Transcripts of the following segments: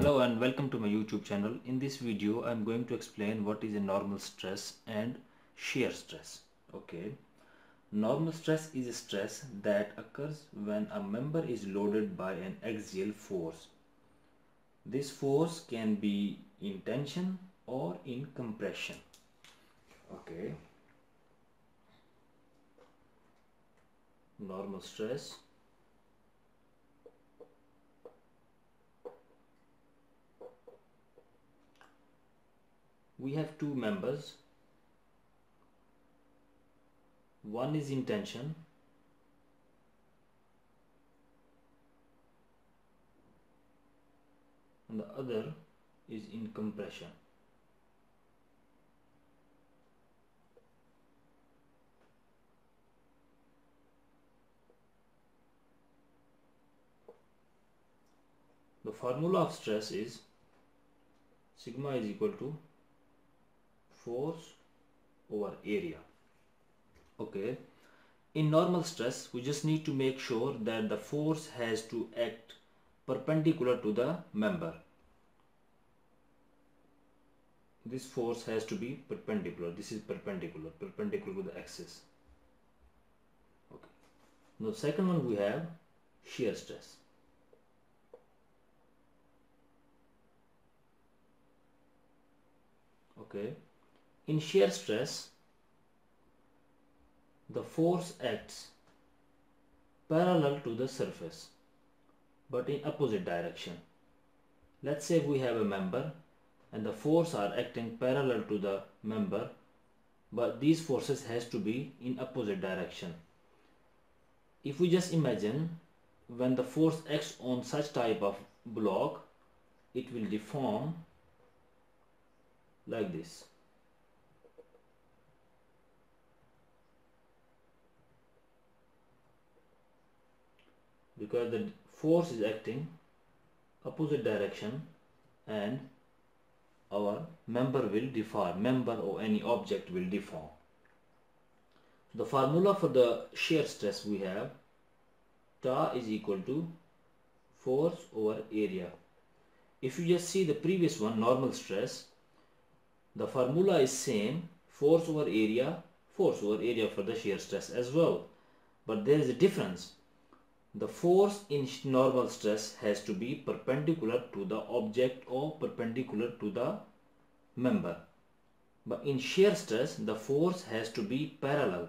Hello and welcome to my YouTube channel. In this video I'm going to explain what is a normal stress and shear stress. Okay. Normal stress is a stress that occurs when a member is loaded by an axial force. This force can be in tension or in compression. Okay. Normal stress we have two members. One is in tension and the other is in compression the formula of stress is sigma is equal to force over area. Okay. In normal stress we just need to make sure that the force has to act perpendicular to the member. This force has to be perpendicular. This is perpendicular. Perpendicular to the axis. Okay. Now second one we have shear stress. Okay in shear stress, the force acts parallel to the surface but in opposite direction. Let's say we have a member and the force are acting parallel to the member but these forces has to be in opposite direction. If we just imagine when the force acts on such type of block it will deform like this because the force is acting opposite direction and our member will deform member or any object will deform. The formula for the shear stress we have tau is equal to force over area. If you just see the previous one normal stress the formula is same force over area force over area for the shear stress as well. But there is a difference the force in normal stress has to be perpendicular to the object or perpendicular to the member. But in shear stress, the force has to be parallel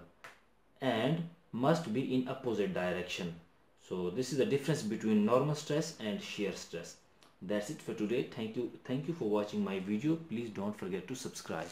and must be in opposite direction. So this is the difference between normal stress and shear stress. That's it for today. Thank you. Thank you for watching my video. Please don't forget to subscribe.